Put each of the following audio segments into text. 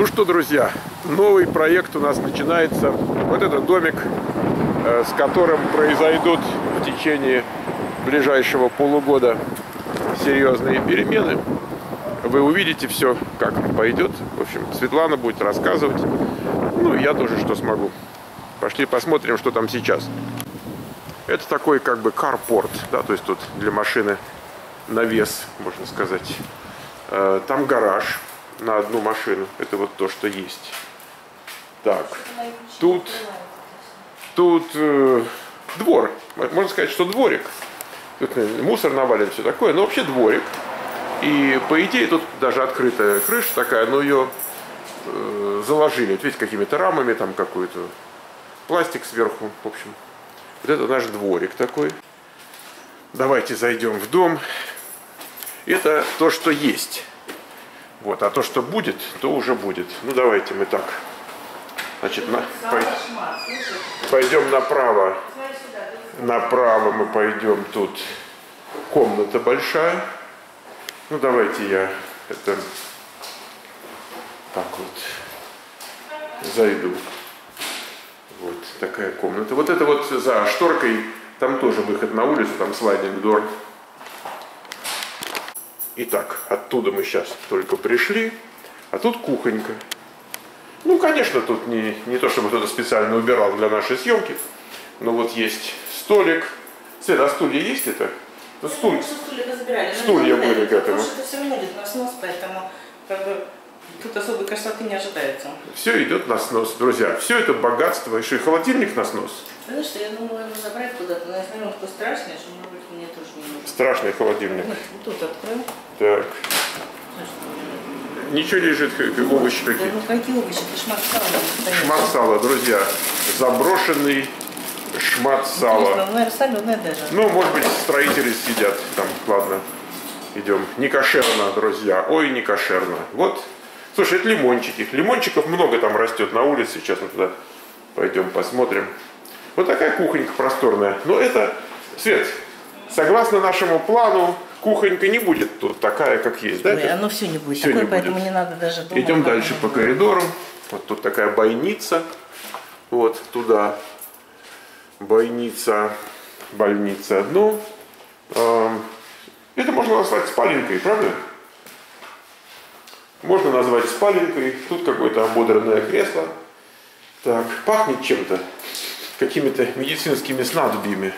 Ну что, друзья, новый проект у нас начинается. Вот этот домик, э, с которым произойдут в течение ближайшего полугода серьезные перемены. Вы увидите все, как пойдет. В общем, Светлана будет рассказывать. Ну, я тоже что смогу. Пошли посмотрим, что там сейчас. Это такой как бы карпорт, да, то есть тут для машины навес, можно сказать. Э, там гараж на одну машину. Это вот то, что есть. Так, тут, тут э, двор. Можно сказать, что дворик. Тут э, мусор навален, все такое. Но вообще дворик. И по идее тут даже открытая крыша такая, но ее э, заложили. Вот видите, какими-то рамами там какой-то пластик сверху. В общем, вот это наш дворик такой. Давайте зайдем в дом. Это то, что есть. Вот, а то, что будет, то уже будет. Ну, давайте мы так. Значит, на, пой, пойдем направо. Направо мы пойдем. Тут комната большая. Ну, давайте я это так вот зайду. Вот такая комната. Вот это вот за шторкой, там тоже выход на улицу, там слайдинг дор. Итак, оттуда мы сейчас только пришли, а тут кухонька. Ну, конечно, тут не, не то, чтобы кто-то специально убирал для нашей съемки, но вот есть столик. Свет, а стулья есть это? Ну, стуль... стулья. Стулья были к этому. Потому что это все идет на снос, поэтому как бы тут особой красоты не ожидается. Все идет на снос, друзья. Все это богатство. Еще и холодильник на снос. Знаешь, что я думала его забрать куда-то, но я смотрю, он такой страшный, что, может быть, мне тоже не нужно. Страшный холодильник. Вот тут открою. Так. Ничего лежит, овощи Да, какие-то. ну какие овощи? Это шмат сала. Шмат сала, друзья. Заброшенный шмат сала. Интересно, наверное, соленое даже. Ну, может быть, строители сидят там. Ладно, идем. Не кошерно, друзья. Ой, не кошерно. Вот. Слушай, это лимончики. Лимончиков много там растет на улице. Сейчас мы туда пойдем посмотрим. Вот такая кухонька просторная. Но это, Свет, согласно нашему плану, кухонька не будет тут такая, как есть. Да? Ой, оно все не будет Всё такое, не поэтому будет. не надо даже думать. Идем дальше по коридору. Вот тут такая бойница. Вот туда. Бойница, больница. Ну, эм, это можно назвать спаленкой, правда? Можно назвать спаленкой. Тут какое-то ободранное кресло. Так, пахнет чем-то. Какими-то медицинскими снадобьями.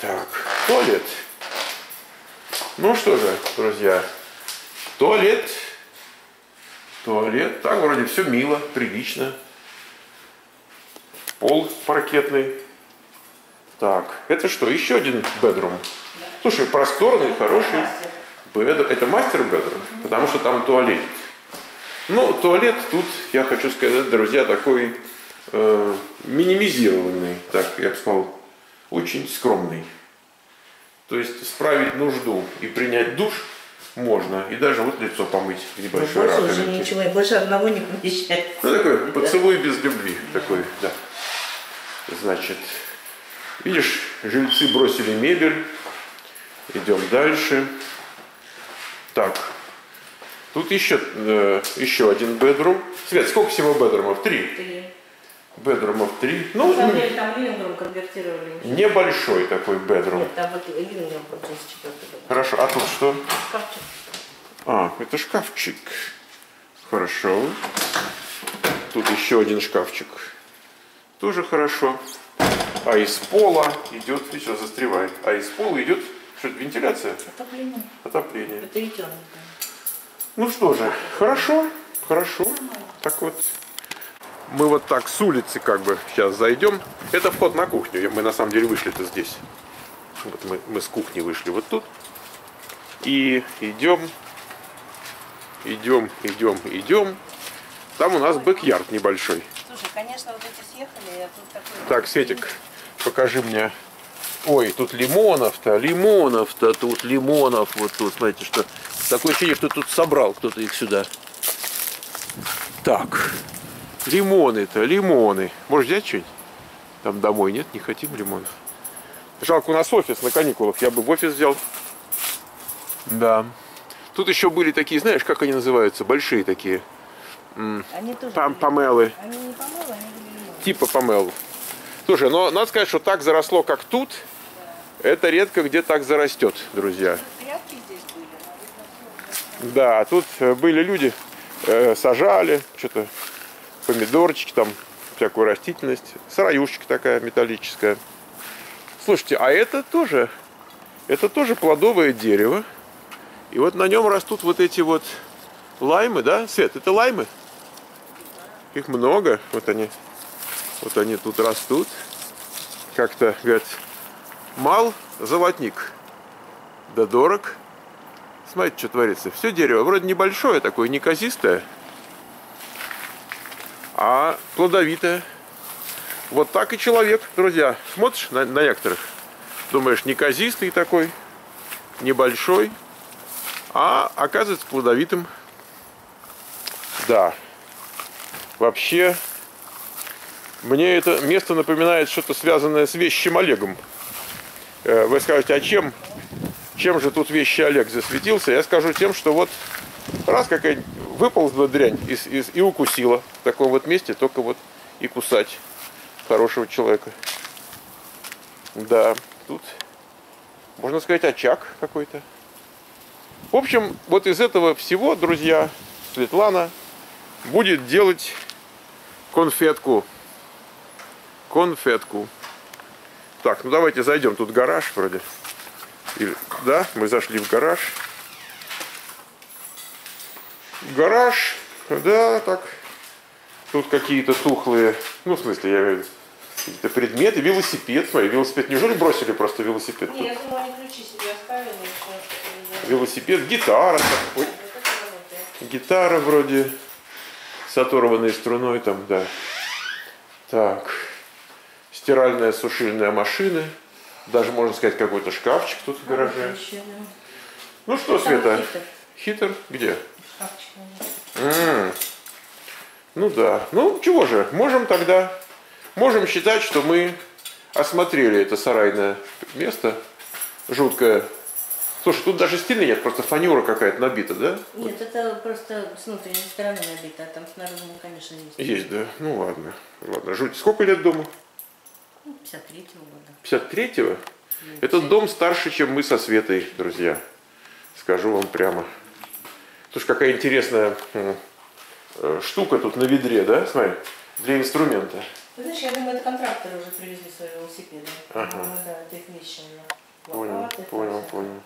Так, туалет. Ну что же, друзья, туалет. Туалет. Так, вроде все мило, прилично. Пол паркетный. Так, это что, еще один бедрум? Слушай, просторный, хороший. Бедр. Это мастер бедрум, потому что там туалет. Ну, туалет тут, я хочу сказать, друзья, такой э, минимизированный, так я бы сказал, очень скромный. То есть справить нужду и принять душ можно, и даже вот лицо помыть в Ну, небольшой больше уже раковинке. ничего, и больше одного не помещается. Ну, такой поцелуй без любви. Такой, да. Значит, видишь, жильцы бросили мебель. Идем дальше. Так, тут еще, э, еще один бедрум. Свет, сколько всего бедрумов? Три. Ты- Бедрумов три. На Ну, самом деле там ливингрум конвертировали. небольшой такой бедрум. Нет, там вот ливингрум получился четвертый. Хорошо, а тут что? Шкафчик. А, это шкафчик. Хорошо. Тут еще один шкафчик. Тоже хорошо. А из пола идет, что застревает. А из пола идет, что это, вентиляция? Отопление. Отопление. Это ветерный. Ну что же, хорошо, хорошо. Так вот. Мы вот так с улицы как бы сейчас зайдем. Это вход на кухню. Мы на самом деле вышли-то здесь. Вот мы, мы с кухни вышли вот тут. И идем, идем, идем, идем. Там у нас бэк-ярд небольшой. Слушай, конечно, вот эти съехали, а тут такой... Так, Светик, покажи мне. Ой, тут лимонов-то, лимонов-то, тут лимонов, вот тут, смотрите, что такое ощущение, что тут собрал кто-то их сюда. Так, лимоны-то, лимоны. Может взять что-нибудь? Там домой нет, не хотим лимонов. Жалко, у нас офис на каникулах, я бы в офис взял. Да. Тут еще были такие, знаешь, как они называются, большие такие. Они тоже Пам помелы. Они не помелы, они были лимонные. Типа помел. Слушай, но надо сказать, что так заросло, как тут, это редко где так зарастет, друзья. Видно, Да, тут э, были люди, э, сажали что-то, помидорчики там, всякую растительность. Сыроюшечка такая металлическая. Слушайте, а это тоже, это тоже плодовое дерево. И вот на нем растут вот эти вот лаймы, да? Свет, это лаймы? Их много. Вот они, вот они тут растут. Как-то, говорят, мал золотник, да дорог Смотрите, что творится. Все дерево вроде небольшое такое, неказистое, а плодовитое. Вот так и человек, друзья. Смотришь на, на некоторых, думаешь, неказистый такой, небольшой, а оказывается плодовитым. Да. Вообще, мне это место напоминает что-то связанное с вещим Олегом. Э, Вы скажете, а чем чем же тут вещи Олег засветился? Я скажу тем, что вот раз какая выползла дрянь из, из- и укусила в таком вот месте, только вот и кусать хорошего человека. Да, тут, можно сказать, очаг какой-то. В общем, вот из этого всего, друзья, Светлана будет делать конфетку. Конфетку. Так, ну давайте зайдем. Тут гараж вроде. И- да, мы зашли в гараж. Гараж, да, так. Тут какие-то тухлые, ну, в смысле, я имею в виду, какие-то предметы. Велосипед, смотри, велосипед. Неужели бросили просто велосипед? Не, я думаю, они ключи себе оставили. Велосипед, гитара. Ой, гитара вроде с оторванной струной там, да. Так. Стиральная, сушильная машина. Даже, можно сказать, какой-то шкафчик тут в гараже. Еще, да. Ну что, Там Света? хитр. Хитр? Где? Шкафчик, наверное. М. Ну да. Ну чего же, можем тогда, можем считать, что мы осмотрели это сарайное место жуткое. Слушай, тут даже стены нет, просто фанера какая-то набита, да? Нет, это просто с внутренней стороны набито, а там снаружи, конечно, есть. Есть, да? Ну ладно. Ладно, жуть. Сколько лет дому? Ну, 53-го года. 53-го? Этот дом старше, чем мы со Светой, друзья. Скажу вам прямо. Слушай, какая интересная э, штука тут на ведре, да? Смотри, для инструмента. Ты знаешь, я думаю, это контракторы уже привезли свои велосипеды. Ага. По-моему, да, это их вещи. Понял, Лопаты, понял, понял.